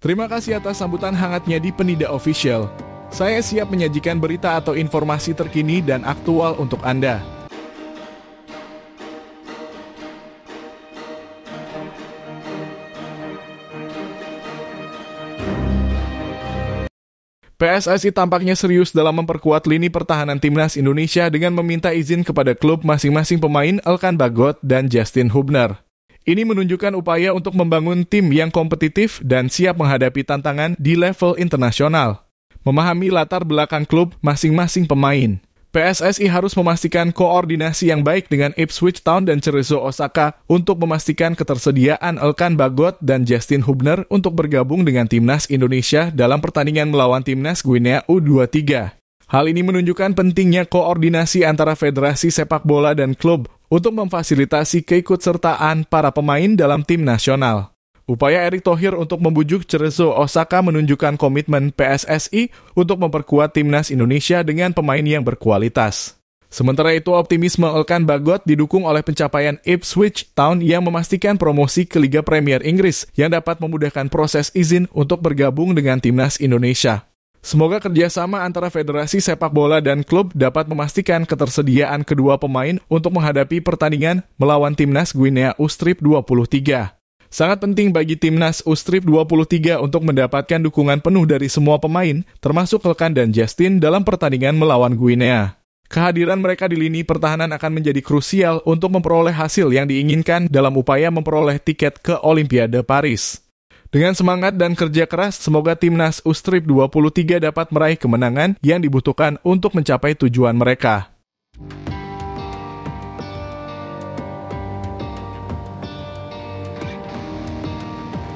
Terima kasih atas sambutan hangatnya di Penida Official. Saya siap menyajikan berita atau informasi terkini dan aktual untuk Anda. PSSI tampaknya serius dalam memperkuat lini pertahanan timnas Indonesia dengan meminta izin kepada klub masing-masing pemain Elkan Bagot dan Justin Hubner. Ini menunjukkan upaya untuk membangun tim yang kompetitif dan siap menghadapi tantangan di level internasional. Memahami latar belakang klub masing-masing pemain. PSSI harus memastikan koordinasi yang baik dengan Ipswich Town dan Cerezo Osaka untuk memastikan ketersediaan Elkan Bagot dan Justin Hubner untuk bergabung dengan timnas Indonesia dalam pertandingan melawan timnas Guinea U23. Hal ini menunjukkan pentingnya koordinasi antara federasi sepak bola dan klub untuk memfasilitasi keikutsertaan para pemain dalam tim nasional. Upaya Erick Thohir untuk membujuk Cerezo Osaka menunjukkan komitmen PSSI untuk memperkuat timnas Indonesia dengan pemain yang berkualitas. Sementara itu, optimisme Elkan Bagot didukung oleh pencapaian Ipswich Town yang memastikan promosi ke Liga Premier Inggris yang dapat memudahkan proses izin untuk bergabung dengan timnas Indonesia. Semoga kerjasama antara federasi sepak bola dan klub dapat memastikan ketersediaan kedua pemain untuk menghadapi pertandingan melawan timnas Guinea Ustrip 23. Sangat penting bagi timnas Ustrip 23 untuk mendapatkan dukungan penuh dari semua pemain, termasuk Elkan dan Justin dalam pertandingan melawan Guinea. Kehadiran mereka di lini pertahanan akan menjadi krusial untuk memperoleh hasil yang diinginkan dalam upaya memperoleh tiket ke Olimpiade Paris. Dengan semangat dan kerja keras, semoga timnas Ustrip 23 dapat meraih kemenangan yang dibutuhkan untuk mencapai tujuan mereka.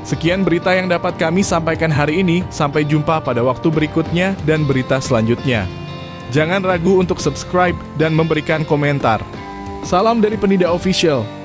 Sekian berita yang dapat kami sampaikan hari ini. Sampai jumpa pada waktu berikutnya dan berita selanjutnya. Jangan ragu untuk subscribe dan memberikan komentar. Salam dari Penida Official.